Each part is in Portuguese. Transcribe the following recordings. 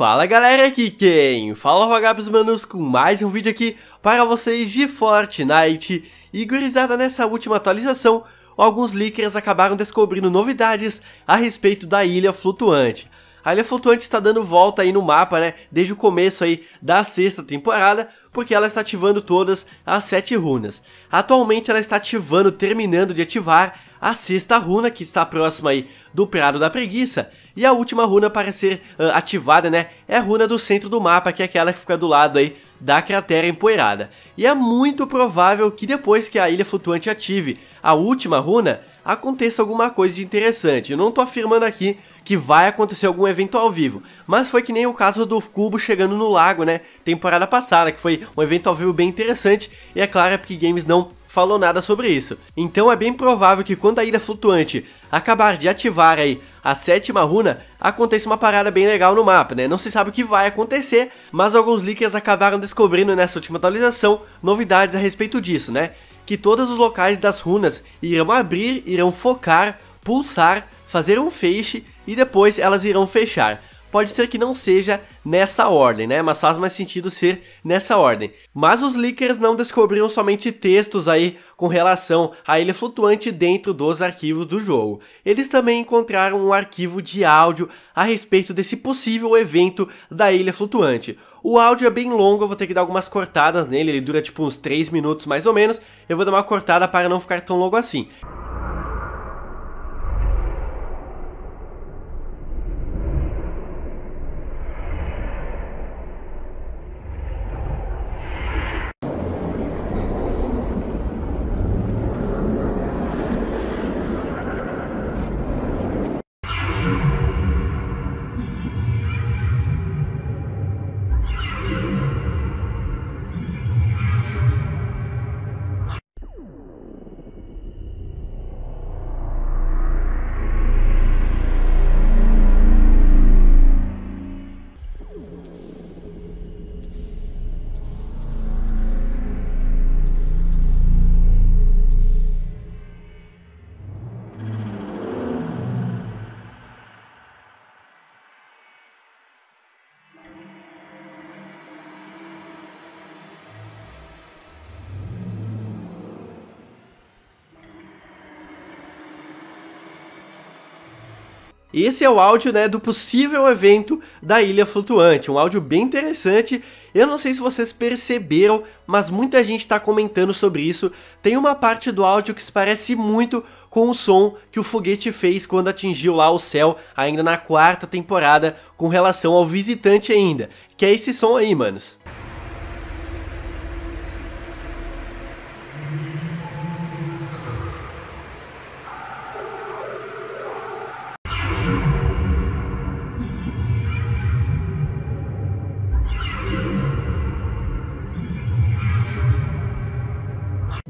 Fala galera, aqui quem? Fala Vagabos Manos com mais um vídeo aqui para vocês de Fortnite E gurizada, nessa última atualização, alguns leakers acabaram descobrindo novidades a respeito da Ilha Flutuante a Ilha Flutuante está dando volta aí no mapa, né, desde o começo aí da sexta temporada, porque ela está ativando todas as sete runas. Atualmente ela está ativando, terminando de ativar a sexta runa, que está próxima aí do Prado da Preguiça, e a última runa para ser uh, ativada, né, é a runa do centro do mapa, que é aquela que fica do lado aí da cratera empoeirada. E é muito provável que depois que a ilha flutuante ative a última runa, aconteça alguma coisa de interessante. Eu não estou afirmando aqui que vai acontecer algum evento ao vivo. Mas foi que nem o caso do Cubo chegando no lago, né? Temporada passada, que foi um evento ao vivo bem interessante. E é claro, a Epic Games não falou nada sobre isso. Então é bem provável que quando a ilha flutuante acabar de ativar aí a sétima runa, aconteça uma parada bem legal no mapa, né? Não se sabe o que vai acontecer, mas alguns leakers acabaram descobrindo nessa última atualização novidades a respeito disso, né? Que todos os locais das runas irão abrir, irão focar, pulsar, fazer um feixe e depois elas irão fechar. Pode ser que não seja nessa ordem, né? Mas faz mais sentido ser nessa ordem. Mas os leakers não descobriram somente textos aí com relação à ilha flutuante dentro dos arquivos do jogo. Eles também encontraram um arquivo de áudio a respeito desse possível evento da ilha flutuante. O áudio é bem longo, eu vou ter que dar algumas cortadas nele, ele dura tipo uns 3 minutos mais ou menos. Eu vou dar uma cortada para não ficar tão longo assim. Esse é o áudio né, do possível evento da Ilha Flutuante, um áudio bem interessante. Eu não sei se vocês perceberam, mas muita gente está comentando sobre isso. Tem uma parte do áudio que se parece muito com o som que o foguete fez quando atingiu lá o céu, ainda na quarta temporada, com relação ao visitante ainda. Que é esse som aí, manos.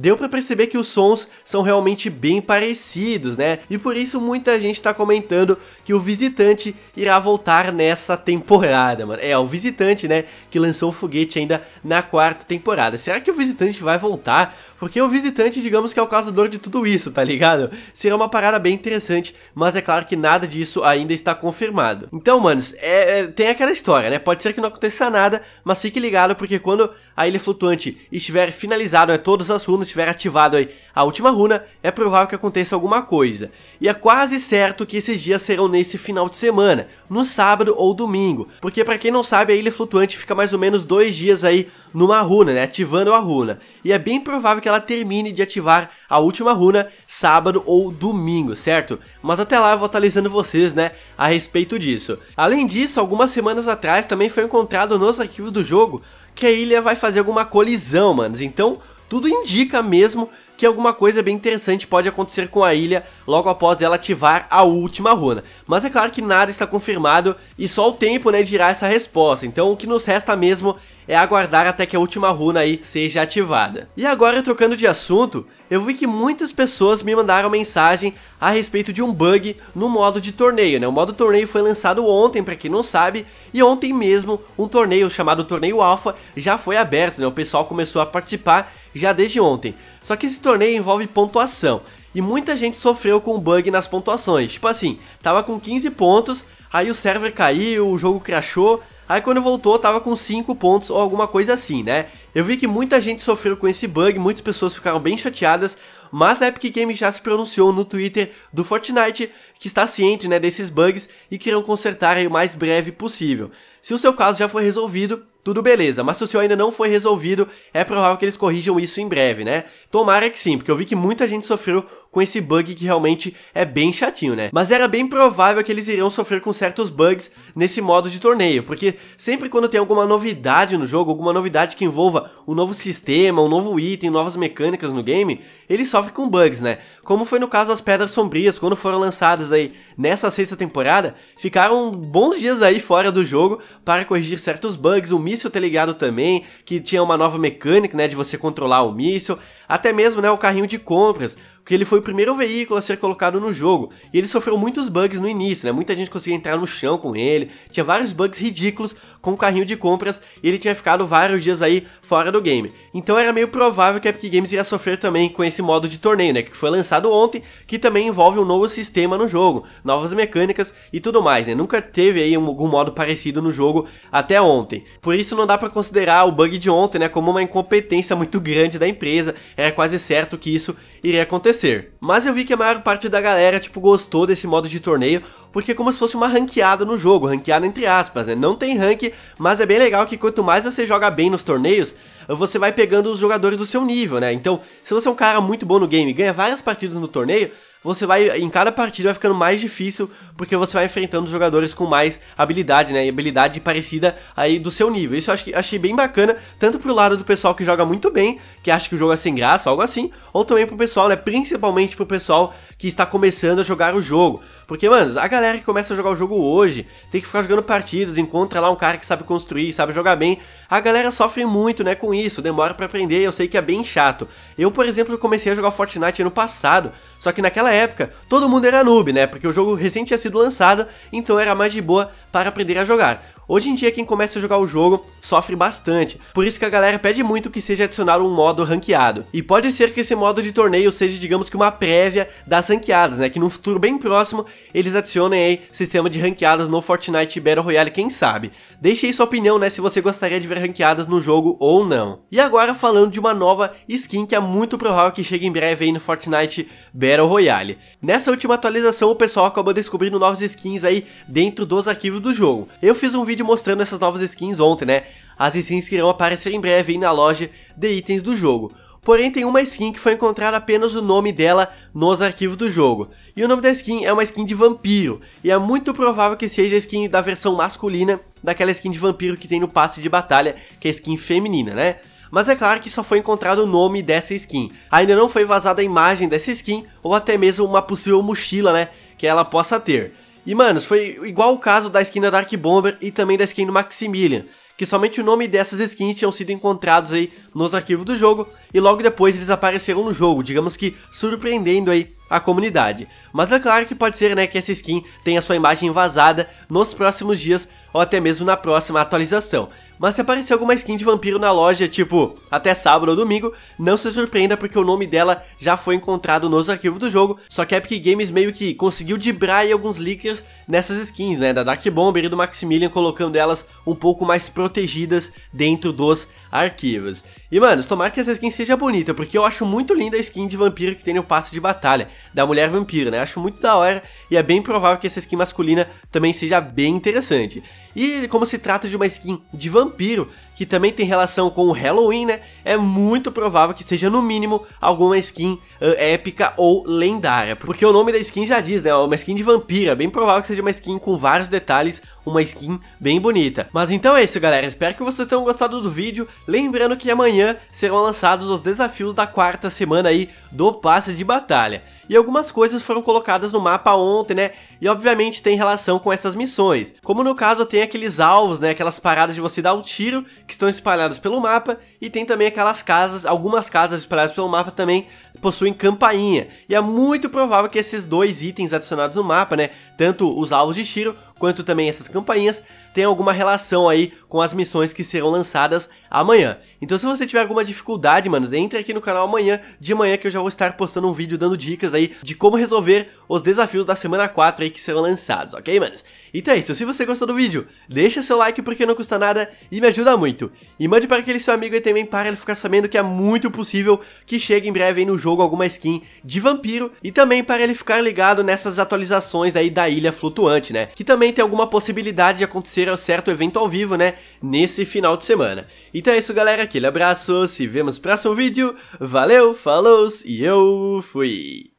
Deu para perceber que os sons são realmente bem parecidos, né? E por isso muita gente está comentando que o Visitante irá voltar nessa temporada, mano. É, o Visitante, né, que lançou o foguete ainda na quarta temporada. Será que o Visitante vai voltar? Porque o visitante, digamos que é o causador de tudo isso, tá ligado? Seria uma parada bem interessante, mas é claro que nada disso ainda está confirmado. Então, manos, é, é, tem aquela história, né? Pode ser que não aconteça nada, mas fique ligado porque quando a ilha flutuante estiver finalizado, né, todas as runas estiver ativado aí a última runa, é provável que aconteça alguma coisa. E é quase certo que esses dias serão nesse final de semana, no sábado ou domingo, porque para quem não sabe, a ilha flutuante fica mais ou menos dois dias aí numa runa, né, ativando a runa. E é bem provável que ela termine de ativar a última runa sábado ou domingo, certo? Mas até lá eu vou atualizando vocês, né, a respeito disso. Além disso, algumas semanas atrás também foi encontrado nos arquivos do jogo que a ilha vai fazer alguma colisão, manos. Então, tudo indica mesmo que alguma coisa bem interessante pode acontecer com a ilha logo após ela ativar a última runa. Mas é claro que nada está confirmado e só o tempo né, dirá essa resposta, então o que nos resta mesmo é aguardar até que a última runa aí seja ativada. E agora trocando de assunto, eu vi que muitas pessoas me mandaram mensagem a respeito de um bug no modo de torneio, né? O modo torneio foi lançado ontem, para quem não sabe, e ontem mesmo um torneio chamado Torneio Alpha já foi aberto, né? O pessoal começou a participar já desde ontem. Só que esse torneio envolve pontuação. E muita gente sofreu com bug nas pontuações. Tipo assim, tava com 15 pontos, aí o server caiu, o jogo crashou, Aí quando voltou, tava com 5 pontos ou alguma coisa assim, né? Eu vi que muita gente sofreu com esse bug, muitas pessoas ficaram bem chateadas, mas a Epic Games já se pronunciou no Twitter do Fortnite que está ciente né, desses bugs e queiram consertar o mais breve possível. Se o seu caso já foi resolvido, tudo beleza, mas se o seu ainda não foi resolvido, é provável que eles corrijam isso em breve, né? Tomara que sim, porque eu vi que muita gente sofreu com esse bug que realmente é bem chatinho, né? Mas era bem provável que eles iriam sofrer com certos bugs nesse modo de torneio, porque sempre quando tem alguma novidade no jogo, alguma novidade que envolva um novo sistema, um novo item, novas mecânicas no game, ele sofre com bugs, né? Como foi no caso das Pedras Sombrias, quando foram lançadas aí nessa sexta temporada, ficaram bons dias aí fora do jogo para corrigir certos bugs, o míssil ter ligado também, que tinha uma nova mecânica, né, de você controlar o míssil, até mesmo, né, o carrinho de compras, porque ele foi o primeiro veículo a ser colocado no jogo, e ele sofreu muitos bugs no início, né? Muita gente conseguia entrar no chão com ele, tinha vários bugs ridículos com o carrinho de compras, e ele tinha ficado vários dias aí fora do game. Então era meio provável que a Epic Games ia sofrer também com esse modo de torneio, né? Que foi lançado ontem, que também envolve um novo sistema no jogo, novas mecânicas e tudo mais, né? Nunca teve aí algum modo parecido no jogo até ontem. Por isso não dá para considerar o bug de ontem, né, como uma incompetência muito grande da empresa. Era quase certo que isso iria acontecer. Mas eu vi que a maior parte da galera, tipo, gostou desse modo de torneio, porque é como se fosse uma ranqueada no jogo, ranqueada entre aspas, né? Não tem rank, mas é bem legal que quanto mais você joga bem nos torneios, você vai pegando os jogadores do seu nível, né? Então, se você é um cara muito bom no game e ganha várias partidas no torneio, você vai, em cada partida vai ficando mais difícil, porque você vai enfrentando jogadores com mais habilidade, né, e habilidade parecida aí do seu nível. Isso eu acho que, achei bem bacana, tanto pro lado do pessoal que joga muito bem, que acha que o jogo é sem graça, algo assim, ou também pro pessoal, né, principalmente pro pessoal que está começando a jogar o jogo. Porque, mano, a galera que começa a jogar o jogo hoje tem que ficar jogando partidas, encontra lá um cara que sabe construir, sabe jogar bem. A galera sofre muito, né, com isso, demora para aprender, eu sei que é bem chato. Eu, por exemplo, comecei a jogar Fortnite ano passado, só que naquela época todo mundo era noob, né, porque o jogo recente tinha sido lançado, então era mais de boa para aprender a jogar. Hoje em dia, quem começa a jogar o jogo sofre bastante, por isso que a galera pede muito que seja adicionado um modo ranqueado. E pode ser que esse modo de torneio seja, digamos que uma prévia das ranqueadas, né? Que no futuro bem próximo eles adicionem aí sistema de ranqueadas no Fortnite Battle Royale, quem sabe. Deixe aí sua opinião, né? Se você gostaria de ver ranqueadas no jogo ou não. E agora falando de uma nova skin que é muito provável que chegue em breve aí no Fortnite Battle Royale. Nessa última atualização, o pessoal acabou descobrindo novas skins aí dentro dos arquivos do jogo. Eu fiz um vídeo vídeo mostrando essas novas skins ontem, né? As skins que irão aparecer em breve na loja de itens do jogo. Porém, tem uma skin que foi encontrada apenas o nome dela nos arquivos do jogo. E o nome da skin é uma skin de vampiro. E é muito provável que seja a skin da versão masculina daquela skin de vampiro que tem no passe de batalha, que é a skin feminina, né? Mas é claro que só foi encontrado o nome dessa skin. Ainda não foi vazada a imagem dessa skin, ou até mesmo uma possível mochila, né? Que ela possa ter. E, manos, foi igual o caso da skin da Dark Bomber e também da skin do Maximilian, que somente o nome dessas skins tinham sido encontrados aí nos arquivos do jogo e logo depois eles apareceram no jogo, digamos que surpreendendo aí a comunidade. Mas é claro que pode ser, né, que essa skin tenha sua imagem vazada nos próximos dias ou até mesmo na próxima atualização. Mas se aparecer alguma skin de vampiro na loja, tipo, até sábado ou domingo, não se surpreenda porque o nome dela já foi encontrado nos arquivos do jogo, só que a Epic Games meio que conseguiu dibrar alguns leakers nessas skins, né, da Dark Bomber e do Maximilian, colocando elas um pouco mais protegidas dentro dos arquivos. E, mano, tomara que essa skin seja bonita, porque eu acho muito linda a skin de vampiro que tem no passe de batalha, da mulher vampiro, né? Acho muito da hora e é bem provável que essa skin masculina também seja bem interessante. E como se trata de uma skin de vampiro, que também tem relação com o Halloween, né? É muito provável que seja no mínimo alguma skin uh, épica ou lendária, porque o nome da skin já diz, né? Uma skin de vampira, bem provável que seja uma skin com vários detalhes, uma skin bem bonita. Mas então é isso, galera. Espero que vocês tenham gostado do vídeo. Lembrando que amanhã serão lançados os desafios da quarta semana aí do passe de batalha e algumas coisas foram colocadas no mapa ontem, né? E obviamente tem relação com essas missões. Como no caso tem aqueles alvos, né? Aquelas paradas de você dar o tiro que estão espalhadas pelo mapa e tem também aquelas casas, algumas casas espalhadas pelo mapa também possuem campainha. E é muito provável que esses dois itens adicionados no mapa, né? Tanto os alvos de tiro quanto também essas campainhas tem alguma relação aí com as missões que serão lançadas amanhã. Então se você tiver alguma dificuldade, manos, entre aqui no canal amanhã, de manhã que eu já vou estar postando um vídeo dando dicas aí de como resolver os desafios da semana 4 aí que serão lançados, ok, manos? Então é isso, se você gostou do vídeo, deixa seu like porque não custa nada e me ajuda muito. E mande para aquele seu amigo aí também para ele ficar sabendo que é muito possível que chegue em breve aí no jogo alguma skin de vampiro e também para ele ficar ligado nessas atualizações aí da ilha flutuante, né? Que também tem alguma possibilidade de acontecer um certo evento ao vivo, né? Nesse final de semana. Então é isso galera, aquele abraço, se vemos no próximo vídeo, valeu, falou e eu fui!